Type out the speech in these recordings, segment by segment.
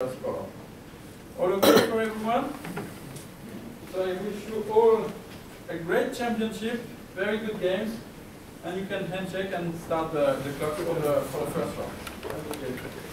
All okay for everyone? So I wish you all a great championship, very good games, and you can handshake and start the, the clock for the, for the first round.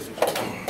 수 있습니다.